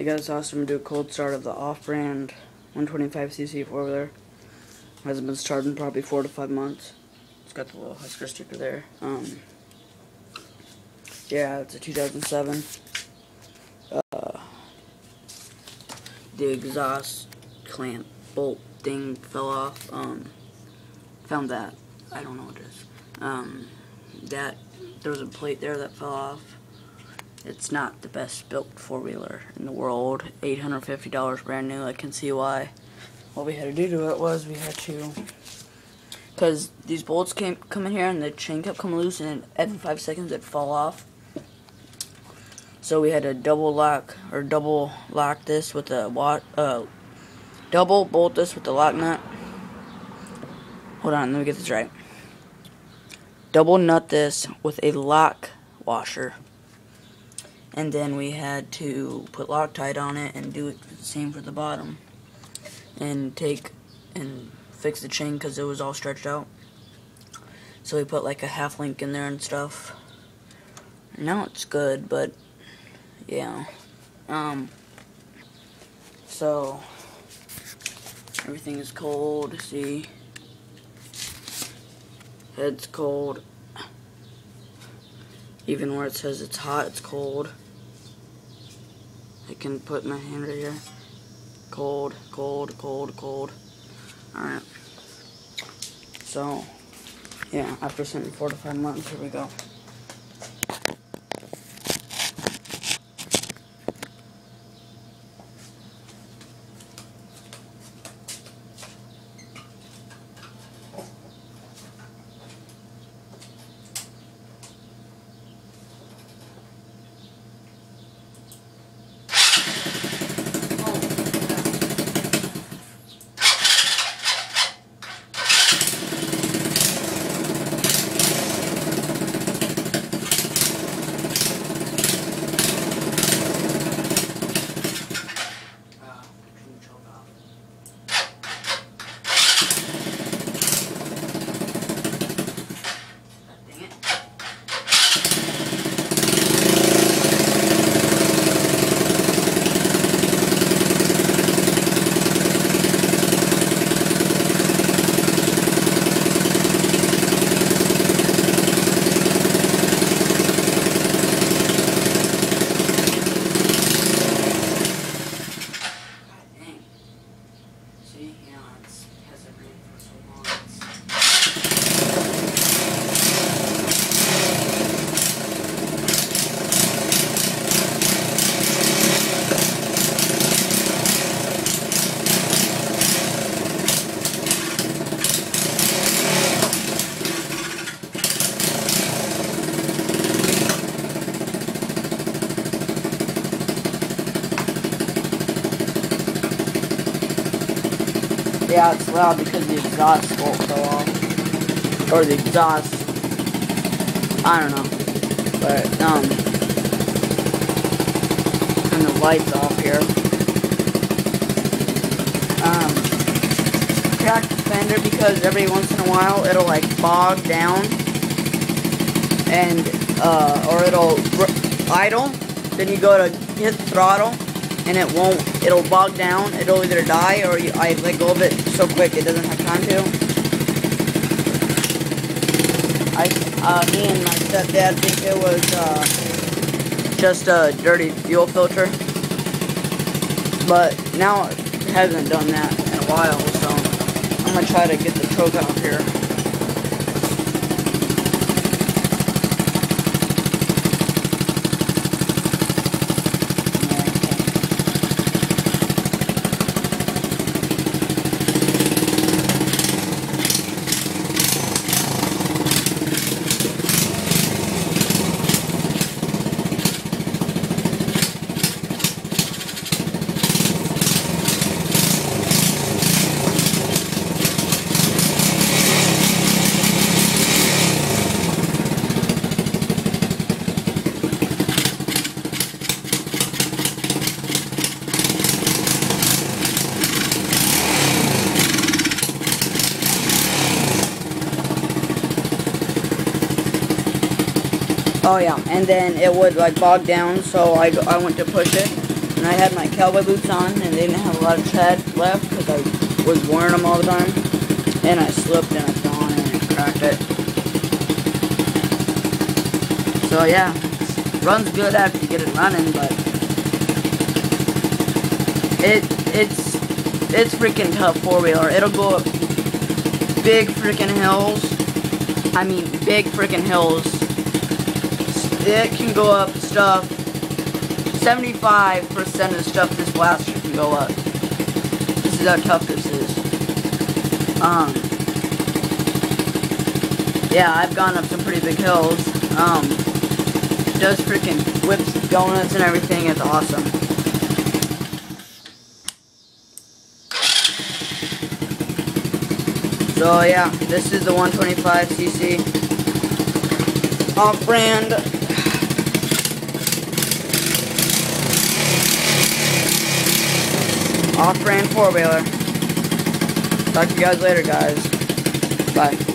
Hey guys, it's awesome do a cold start of the off-brand 125cc four-wheeler. Hasn't been started in probably four to five months. It's got the little Husker sticker there. Um, yeah, it's a 2007. Uh, the exhaust clamp bolt thing fell off. Um, found that. I don't know what it is. Um, that there was a plate there that fell off. It's not the best built four-wheeler in the world. $850 brand new. I can see why. What we had to do to it was we had to, because these bolts came come in here and the chain kept coming loose and every five seconds it'd fall off. So we had to double lock or double lock this with a wat uh, double bolt this with the lock nut. Hold on, let me get this right. Double nut this with a lock washer. And then we had to put Loctite on it and do it the same for the bottom. And take and fix the chain because it was all stretched out. So we put like a half link in there and stuff. Now it's good, but yeah. Um. So everything is cold. See, head's cold. Even where it says it's hot, it's cold. I can put my hand right here. Cold, cold, cold, cold. Alright. So, yeah, after sitting four to five months, here we go. Yeah, it's loud because the exhaust won't go off. Or the exhaust. I don't know. But, um. Turn the lights off here. Um. Cracked the fender because every once in a while it'll like bog down. And, uh, or it'll idle. Then you go to hit throttle and it won't, it'll bog down, it'll either die or you, I let go of it so quick it doesn't have time to. I, uh, me and my stepdad think it was, uh, just a dirty fuel filter. But now it hasn't done that in a while, so I'm gonna try to get the choke out here. Oh yeah, and then it would like bog down, so I, I went to push it, and I had my cowboy boots on, and they didn't have a lot of tread left because I was wearing them all the time. And I slipped and I fell on it and cracked it. So yeah, runs good after you get it running, but it it's it's freaking tough four wheeler. It'll go up big freaking hills. I mean, big freaking hills. It can go up stuff. 75% of stuff this blaster can go up. This is how tough this is. Um, yeah, I've gone up some pretty big hills. Um, does freaking whips donuts and everything. It's awesome. So yeah, this is the 125cc off-brand off-brand four-wheeler. Talk to you guys later, guys. Bye.